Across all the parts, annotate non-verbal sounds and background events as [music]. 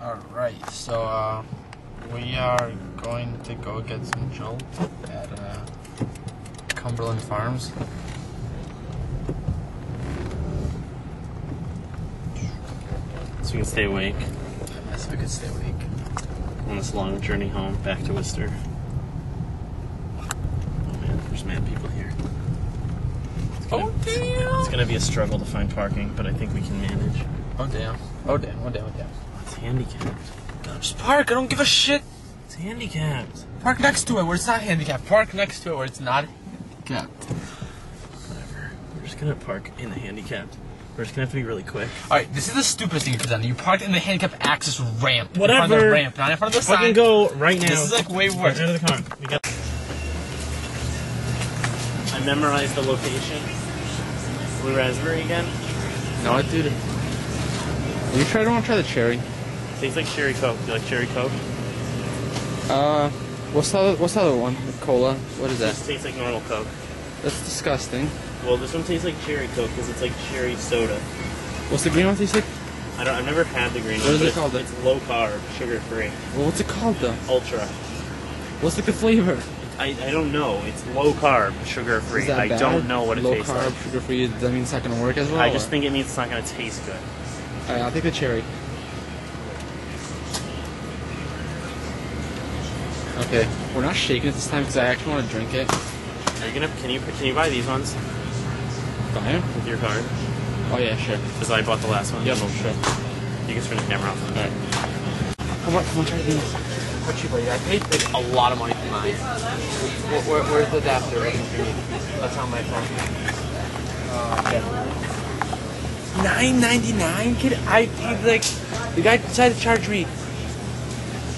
Alright, so uh, we are going to go get some jolt at uh, Cumberland Farms. So we can stay awake Yes, we could stay awake. on this long journey home back to Worcester. Oh man, there's mad people here. It's gonna, Oh damn! it's gonna be a struggle to find parking, but I think we can manage. Oh damn! Oh damn! Oh damn! Oh damn! It's handicapped. Just park. I don't give a shit. It's handicapped. Park next to it where it's not handicapped. Park next to it where it's not handicapped. Whatever. We're just gonna park in the handicapped. We're just gonna have to be really quick. All right, this is the stupidest thing you could have done. You parked in the handicap access ramp. In front of Whatever. the ramp, not in front of the sign. Fucking go right now. This is like way worse. Get out of the car. We got. I memorized the location. Blue raspberry again. No, dude. You try? Don't want to try the cherry. Tastes like cherry coke. Do You like cherry coke? Uh, what's the other, what's the other one? The cola. What is that? This tastes like normal coke. That's disgusting. Well, this one tastes like cherry coke because it's like cherry soda. What's the green one taste like? I don't. I've never had the green What one. is it called? It's low carb, sugar free, Well, what's it called though? ultra. What's like the flavor? I, I don't know. It's low carb, sugar free. I bad? don't know what it Low tastes carb, like. sugar free. Does that mean it's not gonna work as well? I just or- think it means it's not gonna taste good. Alright, I'll take the cherry. Okay, we're not shaking it this time because I actually want to drink it. Are you gonna? Can you can you buy these ones Fire? with your card? Oh yeah, sure. Because I bought the last one. Yep, sure. You can turn the camera off. Alright. How much? How much are these? How cheap are you? I paid like a lot of money for mine. Where, where, where's the adapter? That's on my phone. Nine ninety nine, kid. I paid like the guy decided to charge me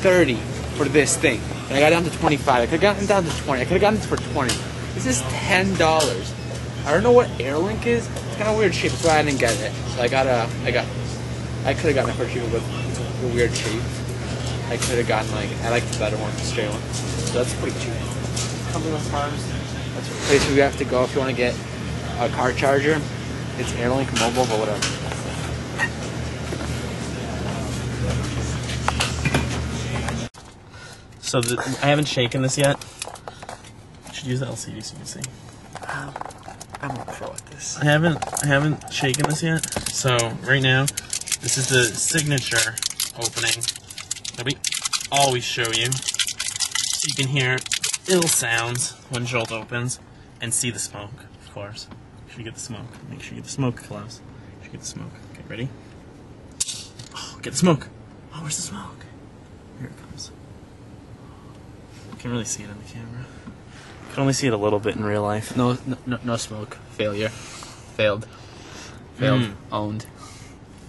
thirty for this thing, and I got down to twenty five. I could have gotten down to twenty. I could have gotten this for twenty. This is ten dollars. I don't know what Airlink is. It's kind of weird shape. That's why I didn't get it. So I got a. I got. I could have gotten it for cheaper, but it's a weird shape. I could have gotten like I like the better one, the straight one. So that's pretty cheap. Cumberland Farms. That's a place where you have to go if you want to get a car charger. It's Airlink Mobile, but whatever. So the, I haven't shaken this yet. You should use the LCD so you can see. Um, I'm a pro at this. I haven't I haven't shaken this yet. So right now, this is the signature opening that we always show you, so you can hear ill sounds when Jolt opens and see the smoke. Of course, make sure you get the smoke. Make sure you get the smoke, Klaus. Make sure you get the smoke. Okay, ready? Oh, get the smoke. Oh, where's the smoke? Here it comes. Can't really see it on the camera. Can only see it a little bit in real life. No, no, no, no smoke. Failure. Failed. Failed. Mm. Owned.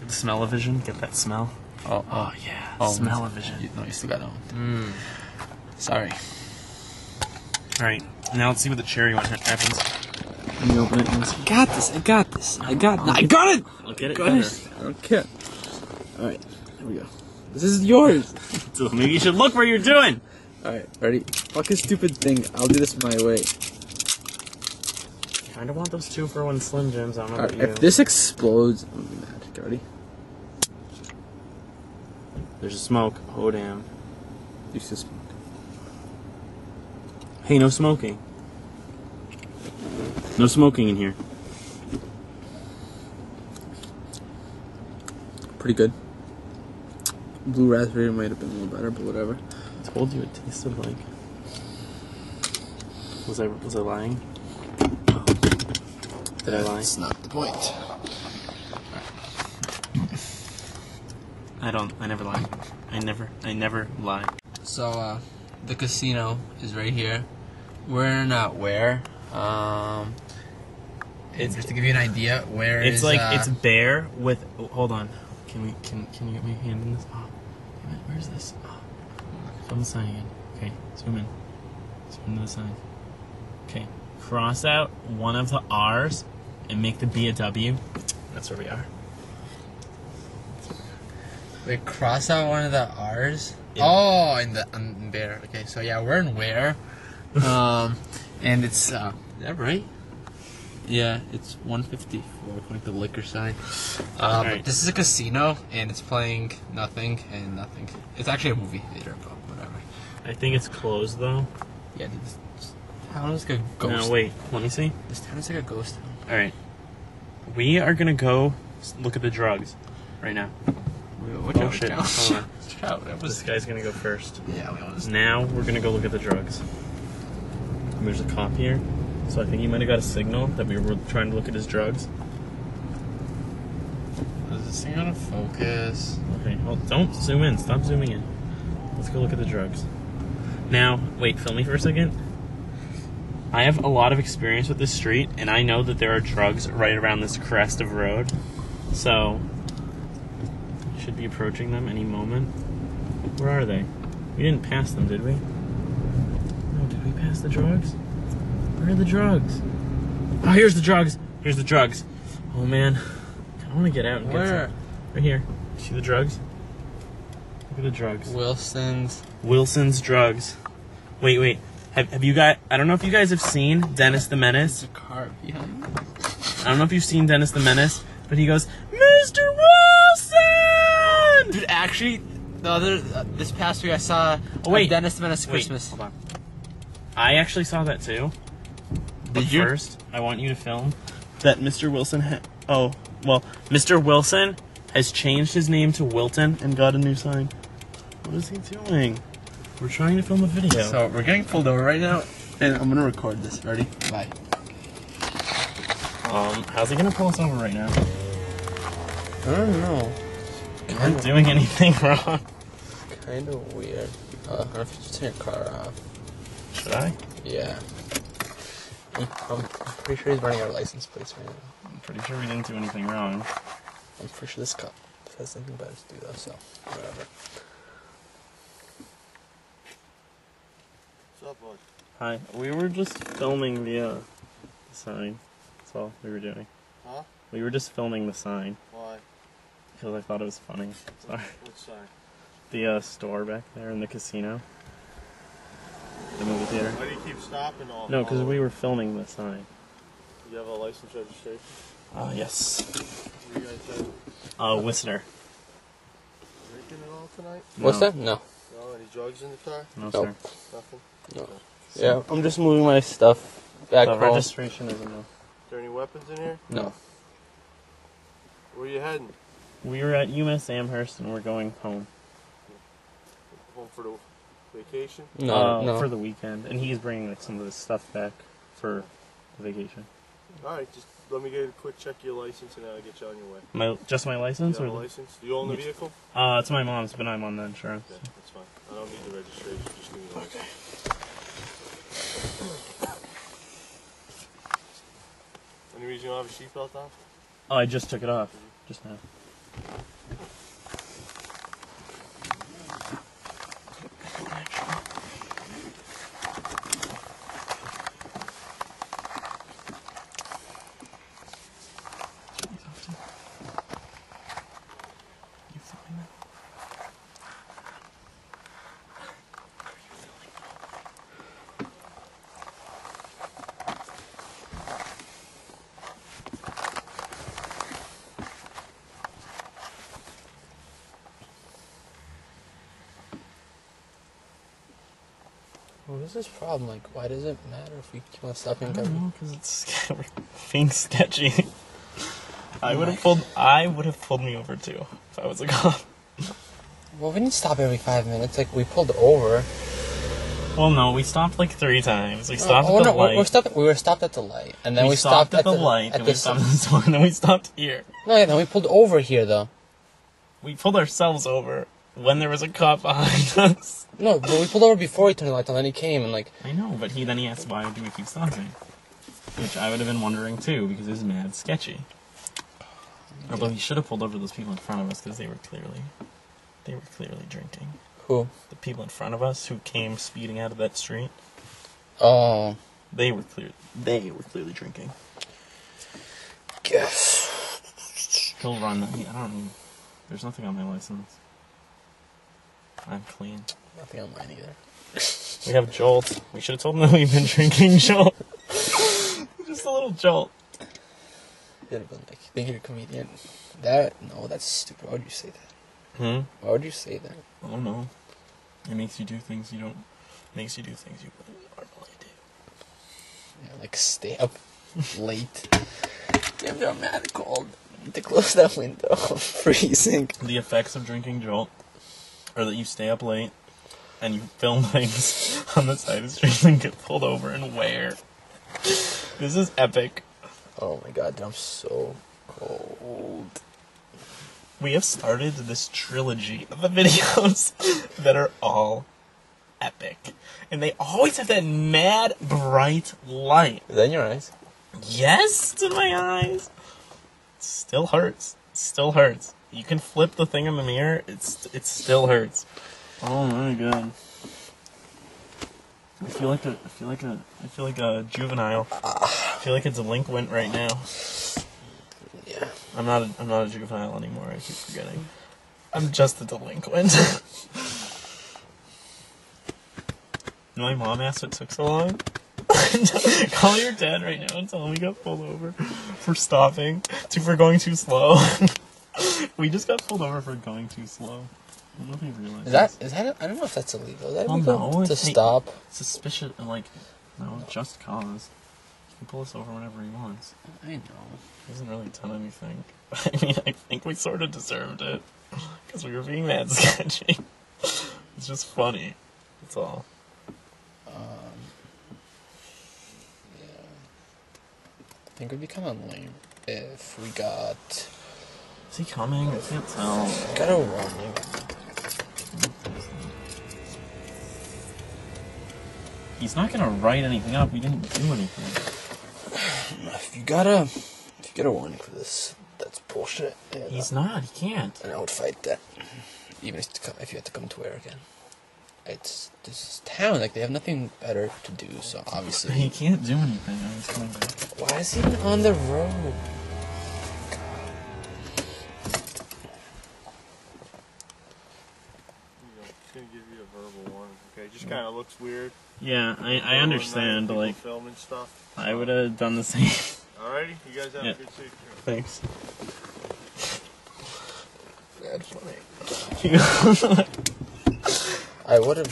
The smell of vision. Get that smell. Oh, Oh yeah, Owned. smell of vision. You, no, you still got owned. Mm. Sorry. All right, now let's see what the cherry one happens. Let me open it. I got this. I got this. I got. I got it. I'll get it Got better. it. I don't care. All right. Here we go. This is yours. [laughs] So maybe you should look where you're doing. All right. Ready? Fuck a stupid thing. I'll do this my way. Kind of want those two for one Slim Jims. I don't know right. If this explodes, I'm gonna be mad. Ready? There's a smoke. Oh damn. You see smoke. Hey, no smoking. No smoking in here. Pretty good. Blue raspberry might have been a little better, but whatever. I told you it tasted like. Was I was I lying? Did I lie? That's not the point. I don't. I never lie. I never. I never lie. So, uh, the casino is right here. We're in uh, Ware? Um, it's just to give you an idea. Where It's is, like uh, it's bare with. oh, hold on. Can we? Can Can you get my hand in this? Oh, damn it, where's this? Oh, film the sign again. Okay, zoom in. Zoom into the sign. Okay, cross out one of the R's and make the B a W. That's where we are. Wait, cross out one of the R's. Yeah. Oh, in the in there. Okay, so yeah, we're in Ware, [laughs] um, and it's uh, is that right? Yeah, it's 154 according to the liquor sign. Uh, Alright. But this is a casino, and it's playing nothing and nothing. It's actually a movie theater, but. I think it's closed though. Yeah, dude, this, this town is like a ghost. No, wait. Let me see. This town is like a ghost town. All right. We are gonna go look at the drugs right now. Oh, shit. Hold on. [laughs] That This guy's gonna go first. yeah, we almost. Now we're gonna go look at the drugs. And there's a cop here, so I think he might have got a signal that we were trying to look at his drugs. Is this thing on a focus? Okay, well, don't zoom in. Stop zooming in. Let's go look at the drugs. Now, wait, film me for a second. I have a lot of experience with this street, and I know that there are drugs right around this crest of road. So, should be approaching them any moment. Where are they? We didn't pass them, did we? No, did we pass the drugs? Where are the drugs? Oh, here's the drugs. Here's the drugs. Oh man, I want to get out and get Where? some. Right here. See the drugs? Look at the drugs. Wilson's. Wilson's drugs. Wait, wait. Have, have you guys? I don't know if you guys have seen Dennis the Menace. There's a car behind me. I don't know if you've seen Dennis the Menace, but he goes, Mr. Wilson. Dude, actually, the other uh, this past week I saw Oh, wait. Dennis the Menace Wait, Christmas. hold on. I actually saw that too. But Did you? first, I want you to film that Mr. Wilson. Ha- oh, well, Mr. Wilson has changed his name to Wilton and got a new sign. What is he doing? We're trying to film a video. So we're getting pulled over right now, and I'm gonna record this. Ready? Bye. um, how's he gonna pull us over right now? I don't know. We aren't doing anything [laughs] wrong. Kind of weird. Uh, I if you just turn your car off. Should I? Yeah. I'm, pretty sure he's running our license plates right now. I'm pretty sure we didn't do anything wrong. I'm pretty sure this cop has something better to do though, so whatever. Up, bud? Hi. We were just filming the, uh, the sign. That's all we were doing. Huh? We were just filming the sign Why? because I thought it was funny. Sorry. Which side? The uh, store back there in the casino. The movie theater. Why do you keep stopping all? No, because we were filming the sign. You have a license registration? Uh, yes. You guys have Uh, Whistler. drinking at all tonight? What's No. that? No. No, any drugs in the car? No, Nope. sir. Nothing? No. Okay. Yeah, I'm just moving my stuff back The home. registration is enough. Is there any weapons in here? No. Where you heading? We were at UMass Amherst and we're going home. Home for the vacation? No, uh, no. For the weekend. And he's bringing like, some of his stuff back for the vacation. Alright, just let me get a quick check of your license and I'll get you on your way. My Just my license? You or license? Do you own the vehicle? Uh, it's my mom's, but I'm on the insurance. Okay, that's fine. I don't need the registration, just give me the license. Okay. Any reason you don't have a seatbelt on? Oh, I just took it off just now. What is this problem? Like, why does it matter if we keep on stopping? I don't going? know, because it's being [laughs] sketchy. I would have pulled. I would have pulled me over too if I was a cop. [laughs] Well, we didn't stop every five minutes. Like, we pulled over. Well, no, we stopped like three times. We uh, stopped oh, at the no, we're- light. We're stopped, we were stopped at the light, and then we, we stopped, at the, the light. At Then we the stopped at the [laughs] store. And then we stopped here. No, yeah, then we pulled over here though. We pulled ourselves over when there was a cop behind [laughs] us. No, but we pulled over before he turned the lights on. Then he came and like, I know, but he then he asked why do we keep stopping, which I would have been wondering too because it was mad sketchy. Although he should have pulled over those people in front of us because they were clearly, they were clearly drinking. who? The people in front of us who came speeding out of that street, Oh, they were clear. They were clearly drinking. guess. He'll run. I don't. There's nothing on my license. I'm clean. Nothing on mine either. We have Jolt. We should have told him that we've been drinking [laughs] Jolt. Just a little Jolt. You'd have been like, think you're a comedian. That no, that's stupid. Why would you say that? Hmm. Why would you say that? I don't know. It makes you do things you don't. Makes you do things you wouldn't normally do. Yeah, like stay up [laughs] late. Damn, they're mad cold. To close that window, [laughs] freezing. The effects of drinking Jolt are that you stay up late and you film [laughs] things on the side of the street and get pulled over and where. This is epic. Oh my god, dude, I'm so cold. We have started this trilogy of the [laughs] videos that are all epic. And they always have that mad bright light. Is that in your eyes? Yes, it's in my eyes. Still hurts. Still hurts. You can flip the thing in the mirror. It's it still hurts. Oh my god. I feel like a I feel like a I feel like a juvenile. I feel like a delinquent right now. Yeah. I'm not a, I'm not a juvenile anymore. I keep forgetting. I'm just a delinquent. [laughs] My mom asked what took so long. [laughs] Call your dad right now and tell him we got pulled over for stopping, to for going too slow. [laughs] we just got pulled over for going too slow. I don't know if you realize. Is that is that? I don't know if that's illegal. Is that Well, illegal no, to it's- stop? suspicious? And like, no, just cause. He can pull us over whenever he wants. I know. He hasn't really done anything. [laughs] I mean, I think we sort of deserved it because we were being mad [laughs] sketchy. it's just funny. That's all. Um, yeah. I think it'd be kind of lame if we got Is he coming? I can't tell. got a warning. He's not gonna write anything up. We didn't do anything. If you gotta, if you get a warning for this, that's bullshit. And, He's not. He can't. and I would fight that, even if, to come, if you had to come to Ware again. It's this is town. Like they have nothing better to do. So obviously He can't do anything. He's coming back. why is he on the road? You know, it's gonna give you a verbal warning. Okay, just kind of looks weird. Yeah, I, I understand. the But night, like, people filming stuff. I would have done the same. [laughs] Alrighty, you guys have Yeah. a good day. Thanks. That's funny. [laughs] I would have.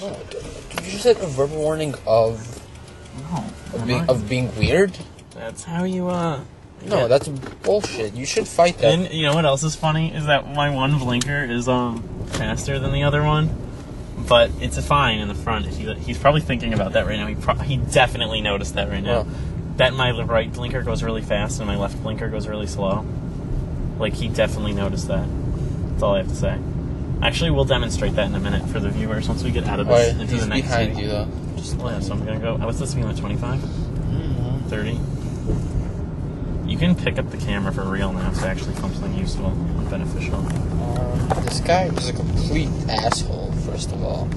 No, dude, you just said a verbal warning of No. of being of being weird. That's how you uh. No, Yeah. that's bullshit. You should fight that. And you know what else is funny is that my one blinker is um faster than the other one, but it's a fine in the front. If he, he's probably thinking about that right now. He pro- he definitely noticed that right now. Well. that my right blinker goes really fast and my left blinker goes really slow. Like he definitely noticed that. That's all I have to say. Actually, we'll demonstrate that in a minute for the viewers once we get out of this into he's the next behind scene. you though. Just oh, yeah, so I'm gonna go. What's this mean? Like 25, 30? You can pick up the camera for real now to actually something useful and beneficial. Um, this guy is a complete asshole. First of all.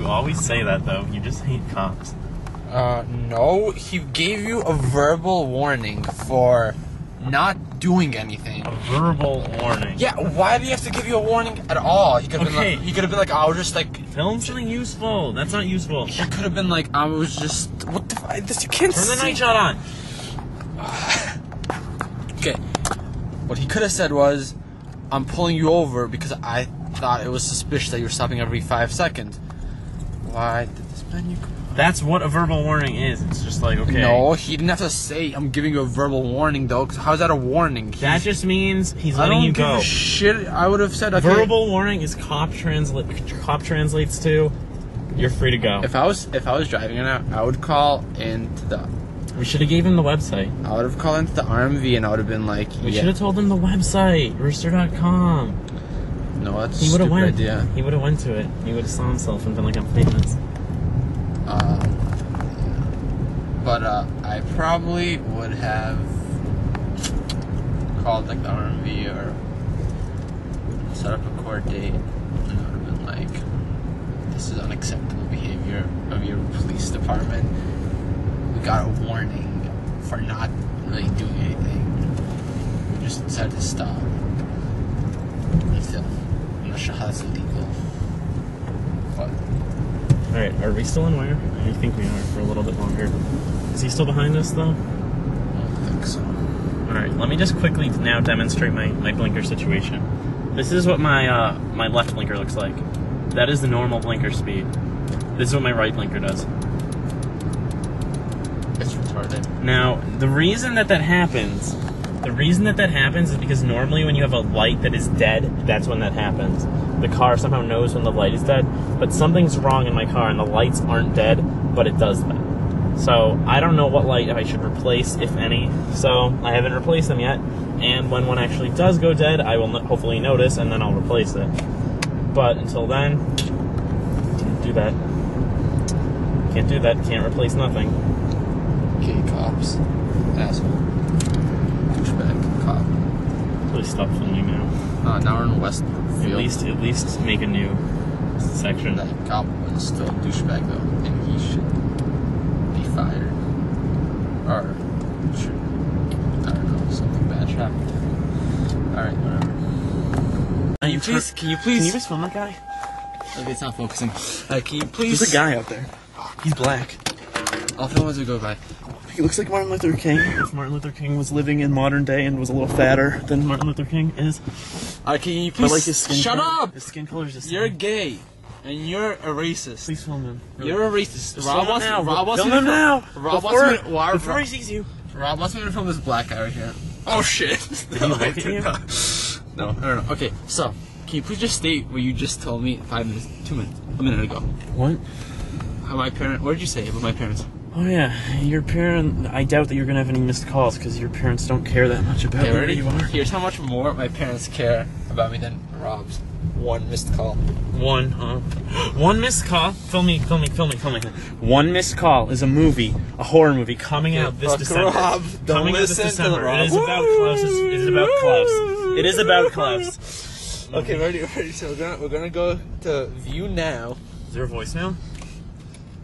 You always say that though. You just hate cops. Uh, no, he gave you a verbal warning for not doing anything. A verbal warning. Yeah, why do you have to give you a warning at all? He could have Okay. been like, he could have been like, I was just like, Film something useful. That's not useful. he could have been like, I was just, what the, f- this you can't Turn the see. night shot on. [sighs] Okay. What he could have said was, I'm pulling you over because I thought it was suspicious that you were stopping every five seconds. Why did this man you? That's what a verbal warning is. It's just like okay. No, he didn't have to say, I'm giving you a verbal warning though, because how's that a warning? That just means he's I letting don't you give go. a shit. I would have said, okay. Verbal warning is cop translate. Cop translates to, you're free to go. If I was if I was driving it out, I would call into the we should have gave him the website. I would have called into the RMV and I would have been like, We yeah, should have told him the website, rooster.com. no, that's He a would have stupid went. idea. He would have went to it. He would have saw himself and been like, I'm famous. Um, but uh, I probably would have called like the RMV or set up a court date, and I would have been like, "This is unacceptable behavior of your police department. We got a warning for not really doing anything. We just decided to stop." And still, I'm not sure how that's illegal. But Alright, are we still in Ware? I think we are for a little bit longer. Is he still behind us though? I don't think so. All right, let me just quickly now demonstrate my, my blinker situation. This is what my uh, my left blinker looks like. That is the normal blinker speed. This is what my right blinker does. It's retarded. Now, the reason that that happens, the reason that that happens is because normally when you have a light that is dead, that's when that happens. The car somehow knows when the light is dead, but something's wrong in my car and the lights aren't dead, but it does that. So I don't know what light I should replace, if any. So I haven't replaced them yet. And when one actually does go dead, I will no- hopefully notice, and then I'll replace it. But until then, can't do that. Can't do that. Can't replace nothing. Okay, cops. Asshole. Douchebag. Cop. Please stop filming now. Uh, now we're in West At least, at least make a new section. That cop was still a douchebag though, and he should be fired. Or should I don't know, something bad should happen. Alright, whatever. Can you Please can you please Can you just film that guy? Okay, it's not focusing. Uh, can you please There's a guy out there. He's black. I'll film as we go by. He looks like Martin Luther King. If Martin Luther King was living in modern day and was a little fatter than Martin Luther King is, Alright, can you but please like his skin. shut color, up! His skin color is just. You're gay. And you're a racist. Please film him. You're a racist. Just Rob wants him now. Rob wants film me him now. Rob before, wants me to, why, before Rob, he sees you. Rob wants me to film this black guy right here. Oh shit! [laughs] Did he look at? No, I don't know. Okay, so can you please just state what you just told me five minutes, two minutes, a minute ago? What? How my parent? What did you say about my parents? Oh yeah, your parent. I doubt that you're gonna have any missed calls because your parents don't care that much about Okay, where you are. Here's how much more my parents care about me than Rob's one missed call. One, huh? [gasps] One missed call. Film me, film me, film me, film me. One missed call is a movie, a horror movie coming out this December. Rob. Don't coming out this listen to Rob. It is about Klaus. It is about Klaus. It is about Klaus. Okay, ready, ready. So we're gonna we're gonna go to view now. Is there a voicemail?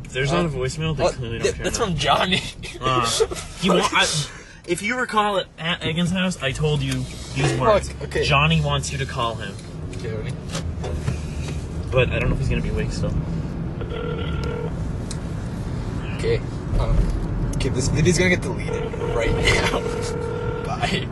If there's not a voicemail, they Oh, clearly don't care. that's from Johnny. Uh, [laughs] I, if you recall it at Egan's house, I told you these words. okay. Johnny wants you to call him, okay, ready? but I don't know if he's gonna be awake still. Okay. Um, okay, this video's gonna get deleted right now. [laughs] Bye.